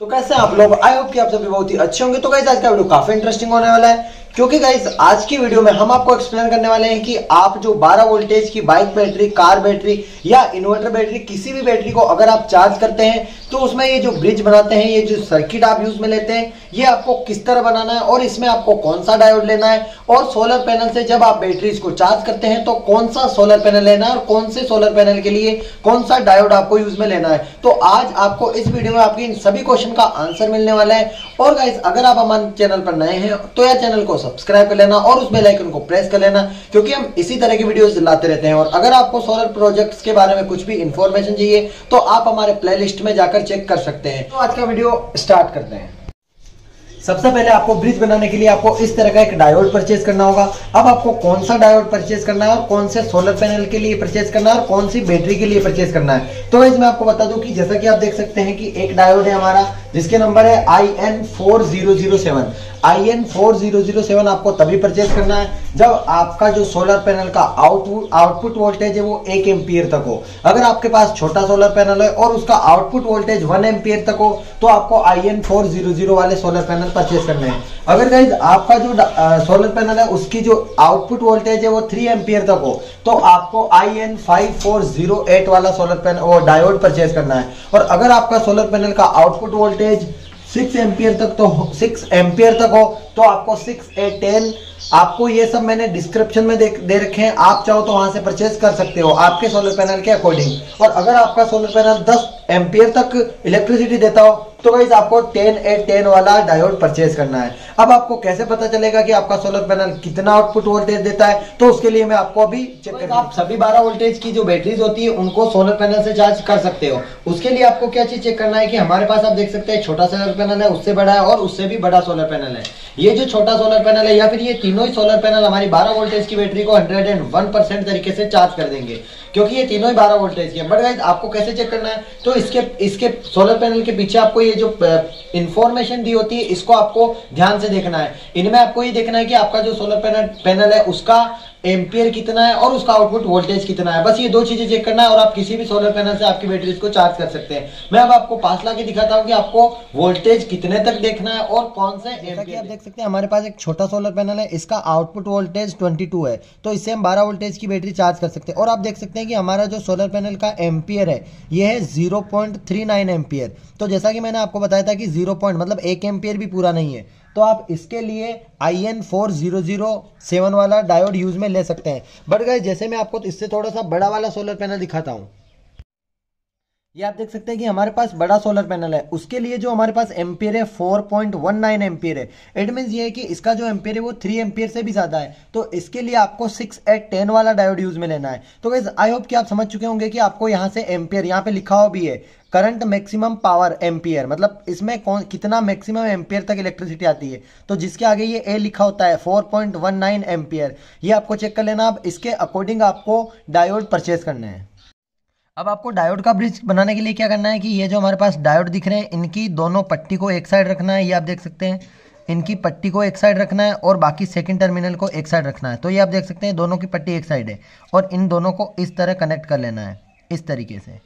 तो कैसे आप लोग? आई होप कि आप सभी बहुत ही अच्छे होंगे। तो कैसे आज का वीडियो काफ़ी इंटरेस्टिंग होने वाला है। क्योंकि गाइज़ आज की वीडियो में हम आपको एक्सप्लेन करने वाले हैं कि आप जो 12 वोल्टेज की बाइक बैटरी कार बैटरी या इन्वर्टर बैटरी किसी भी बैटरी को अगर आप चार्ज करते हैं तो उसमें ये जो ब्रिज बनाते हैं, ये जो सर्किट आप यूज़ में लेते हैं, ये आपको किस तरह बनाना है और इसमें आपको कौन सा डायोड लेना है और सोलर पैनल से जब आप बैटरीज को चार्ज करते हैं तो कौन सा सोलर पैनल लेना है और कौन से सोलर पैनल के लिए कौन सा डायोड आपको यूज़ में लेना है। तो आज आपको इस वीडियो में आपकी इन सभी क्वेश्चन का आंसर मिलने वाला है और गाइज़ अगर आप हमारे चैनल पर नए हैं तो यह चैनल को सब्सक्राइब कर लेना और उस बेल आइकन को प्रेस कर लेना, क्योंकि हम इसी तरह की वीडियोस लाते रहते हैं। और अगर आपको सोलर प्रोजेक्ट्स के बारे में कुछ भी इंफॉर्मेशन चाहिए तो आप हमारे प्लेलिस्ट में जाकर चेक कर सकते हैं। तो आज का वीडियो स्टार्ट करते हैं। सबसे पहले आपको ब्रिज बनाने के लिए आपको इस तरह का एक डायोड परचेज करना होगा। अब आपको कौन सा डायोड परचेज करना है और कौन से सोलर पैनल के लिए परचेज करना है और कौन सी बैटरी के लिए परचेज करना है। तो इसमें आपको बता दूँ कि जैसा कि आप देख सकते हैं कि एक डायोड है हमारा, जिसके नंबर है I N four zero zero seven I N four zero zero seven आपको तभी परचेज करना है जब आपका जो सोलर पैनल का आउटपुट आउटपुट वोल्टेज है वो एक एम्पियर तक हो। अगर आपके पास छोटा सोलर पैनल है और उसका आउटपुट वोल्टेज वन एम्पियर तक हो तो आपको I N four zero zero वाले सोलर पैनल परचेज करने हैं। अगर गाइज़ आपका जो सोलर पैनल है, उसकी जो आउटपुट वोल्टेज है वो थ्री एम्पियर तक हो तो आपको I N five four zero eight वाला सोलर पैनल वो डायोड परचेज करना है। और अगर आपका सोलर पैनल का आउटपुट वोल्टेज सिक्स एम्पियर तक तो सिक्स एम्पियर तक हो तो आपको सिक्स ए टेन आपको ये सब मैंने डिस्क्रिप्शन में दे, दे रखे हैं। आप चाहो तो वहाँ से परचेज कर सकते हो आपके सोलर पैनल के अकॉर्डिंग और अगर आपका सोलर पैनल 10 एम्पियर तक इलेक्ट्रिसिटी देता हो तो गाइज़ आपको 10 ए 10 वाला डायोड परचेज करना है। अब आपको कैसे पता चलेगा कि आपका सोलर पैनल कितना आउटपुट वोल्टेज देता है? तो उसके लिए मैं आपको अभी चेक कर आप सभी 12 वोल्टेज की जो बैटरीज होती है उनको सोलर पैनल से चार्ज कर सकते हो। उसके लिए आपको क्या चीज़ चेक करना है कि हमारे पास आप देख सकते हैं छोटा सोलर पैनल है उससे बड़ा है और उससे भी बड़ा सोलर पैनल है। ये जो छोटा सोलर पैनल है या फिर ये तीनों ही सोलर पैनल हमारी 12 वोल्टेज की बैटरी को 101 परसेंट तरीके से चार्ज कर देंगे, क्योंकि ये तीनों ही 12 वोल्टेज है बट गाइज़ आपको कैसे चेक करना है? तो इसके इसके सोलर पैनल के पीछे आपको ये जो इन्फॉर्मेशन दी होती है, इसको आपको ध्यान से देखना है। इनमें आपको ये देखना है कि आपका जो सोलर पैनल पैनल है, उसका एम्पियर कितना है और उसका आउटपुट वोल्टेज कितना है? बस ये दो चीज़ें चेक करना है और आप किसी भी सोलर पैनल से आपकी बैटरी को चार्ज कर सकते हैं। मैं अब आपको पास ला के दिखाता हूँ कि आपको वोल्टेज कितने तक देखना है और कौन से एम्पियर आप देख सकते हैं हमारे पास एक छोटा सोलर पैनल है इसका आउटपुट वोल्टेज 22 है। तो इससे हम 12 वोल्टेज की बैटरी चार्ज कर सकते हैं। और आप देख सकते हैं कि हमारा जो सोलर पैनल का एम्पियर है ये है ज़ीरो एम्पियर तो जैसा कि मैंने आपको बताया था कि ज़ीरो मतलब एक एम्पियर भी पूरा नहीं है। तो आप इसके लिए I N four zero zero seven वाला डायोड यूज़ में ले सकते हैं। बट गए जैसे मैं आपको इससे थोड़ा सा बड़ा वाला सोलर पैनल दिखाता हूँ। ये आप देख सकते हैं कि हमारे पास बड़ा सोलर पैनल है। उसके लिए जो हमारे पास एम्पियर है 4.19 एम्पियर है। इट मीन ये है कि इसका जो एम्पियर है, वो थ्री एम्पियर से भी ज़्यादा है। तो इसके लिए आपको सिक्स एट टेन वाला डायोड यूज़ में लेना है। तो गैस आई होप कि आप समझ चुके होंगे कि आपको यहाँ से एम्पियर यहाँ पे लिखा हुआ भी है। करंट मैक्सिमम पावर एम्पियर मतलब इसमें कौन, कितना मैक्सिमम एम्पियर तक इलेक्ट्रिसिटी आती है? तो जिसके आगे ये ए लिखा होता है 4.19 एम्पियर। ये आपको चेक कर लेना, अब इसके अकॉर्डिंग आपको डायोड परचेज करने हैं। अब आपको डायोड का ब्रिज बनाने के लिए क्या करना है कि ये जो हमारे पास डायोड दिख रहे हैं, इनकी दोनों पट्टी को एक साइड रखना है, ये आप देख सकते हैं। इनकी पट्टी को एक साइड रखना है और बाकी सेकंड टर्मिनल को एक साइड रखना है। तो ये आप देख सकते हैं, दोनों की पट्टी एक साइड है और इन दोनों को इस तरह कनेक्ट कर लेना है, इस तरीके से।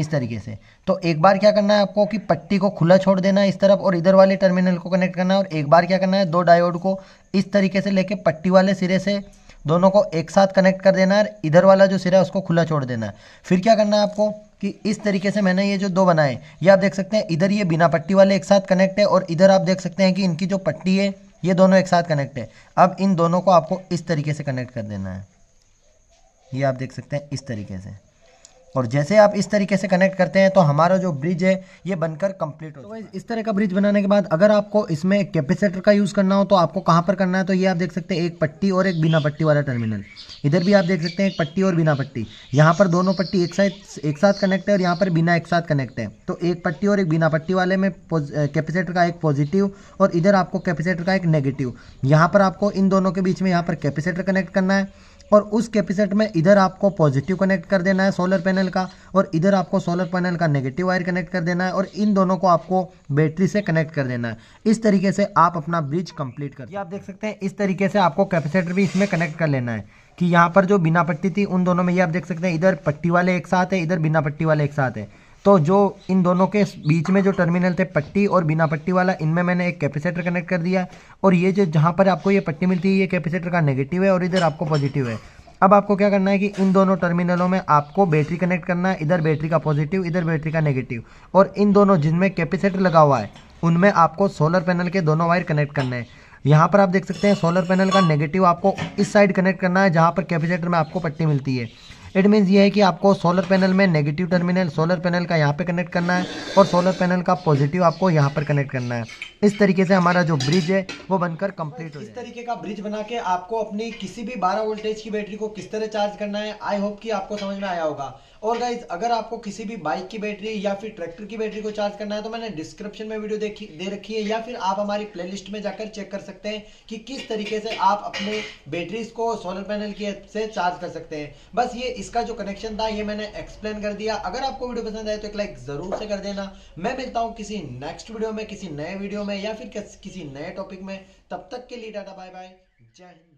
इस तरीके से। तो एक बार क्या करना है आपको कि पट्टी को खुला छोड़ देना है इस तरफ़ और इधर वाले टर्मिनल को कनेक्ट करना है और एक बार क्या करना है, दो डायोड को इस तरीके से लेके पट्टी वाले सिरे से दोनों को एक साथ कनेक्ट कर देना है इधर वाला जो सिरा है उसको खुला छोड़ देना है। फिर क्या करना है आपको कि इस तरीके से मैंने ये जो दो बनाए, ये आप देख सकते हैं, इधर ये बिना पट्टी वाले एक साथ कनेक्ट है और इधर आप देख सकते हैं कि इनकी जो पट्टी है, ये दोनों एक साथ कनेक्ट है। अब इन दोनों को आपको इस तरीके से कनेक्ट कर देना है। ये आप देख सकते हैं इस तरीके से। और जैसे आप इस तरीके से कनेक्ट करते हैं तो हमारा जो ब्रिज है ये बनकर कंप्लीट हो तो इस तरह का ब्रिज बनाने के बाद अगर आपको इसमें कैपेसिटर का यूज़ करना हो तो आपको कहाँ पर करना है? तो ये आप देख सकते हैं एक पट्टी और एक बिना पट्टी वाला टर्मिनल इधर भी आप देख सकते हैं एक पट्टी और बिना पट्टी। यहाँ पर दोनों पट्टी एक साथ एक साथ कनेक्ट है और यहाँ पर बिना एक साथ कनेक्ट है। तो एक पट्टी और एक बिना पट्टी वाले में कैपेसिटर का एक पॉजिटिव और इधर आपको कैपेसिटर का एक नेगेटिव यहाँ पर आपको इन दोनों के बीच में यहाँ पर कैपेसिटर कनेक्ट करना है। और उस कैपेसिटर में इधर आपको पॉजिटिव कनेक्ट कर देना है सोलर पैनल का, और इधर आपको सोलर पैनल का नेगेटिव वायर कनेक्ट कर देना है, और इन दोनों को आपको बैटरी से कनेक्ट कर देना है। इस तरीके से आप अपना ब्रिज कंप्लीट कर आप देख सकते हैं, इस तरीके से आपको कैपेसिटर भी इसमें कनेक्ट कर लेना है कि यहाँ पर जो बिना पट्टी थी, उन दोनों में ये आप देख सकते हैं, इधर पट्टी वाले एक साथ है, इधर बिना पट्टी वाले एक साथ है। तो जो इन दोनों के बीच में जो टर्मिनल थे, पट्टी और बिना पट्टी वाला, इनमें मैंने एक कैपेसिटर कनेक्ट कर दिया। और ये जो, जहाँ पर आपको ये पट्टी मिलती है, ये कैपेसिटर का नेगेटिव है और इधर आपको पॉजिटिव है। अब आपको क्या करना है कि इन दोनों टर्मिनलों में आपको बैटरी कनेक्ट करना है। इधर बैटरी का पॉजिटिव इधर बैटरी का नेगेटिव और इन दोनों जिनमें कैपेसिटर लगा हुआ है, उनमें आपको सोलर पैनल के दोनों वायर कनेक्ट करने हैं। यहाँ पर आप देख सकते हैं सोलर पैनल का नेगेटिव आपको इस साइड कनेक्ट करना है, जहाँ पर कैपेसिटर में आपको पट्टी मिलती है। इट मीन्स ये है कि आपको सोलर पैनल में नेगेटिव टर्मिनल सोलर पैनल का यहाँ पे कनेक्ट करना है और सोलर पैनल का पॉजिटिव आपको यहाँ पर कनेक्ट करना है। इस तरीके से हमारा जो ब्रिज है वो बनकर कंप्लीट हो इस तरीके का ब्रिज बना के आपको अपनी किसी भी 12 वोल्टेज की बैटरी को किस तरह चार्ज करना है आई होप कि आपको समझ में आया होगा। और गाइज़ अगर आपको किसी भी बाइक की बैटरी या फिर ट्रैक्टर की बैटरी को चार्ज करना है तो मैंने डिस्क्रिप्शन में वीडियो देखी, दे रखी है, या फिर आप हमारी प्लेलिस्ट में जाकर चेक कर सकते हैं कि किस तरीके से आप अपने बैटरीज को सोलर पैनल की से चार्ज कर सकते हैं। बस ये इसका जो कनेक्शन था, ये मैंने एक्सप्लेन कर दिया। अगर आपको वीडियो पसंद आए तो एक लाइक ज़रूर से कर देना। मैं मिलता हूँ किसी नेक्स्ट वीडियो में, किसी नए वीडियो में, या फिर किसी नए टॉपिक में। तब तक के लिए डाटा बाय बाय जय हिंद।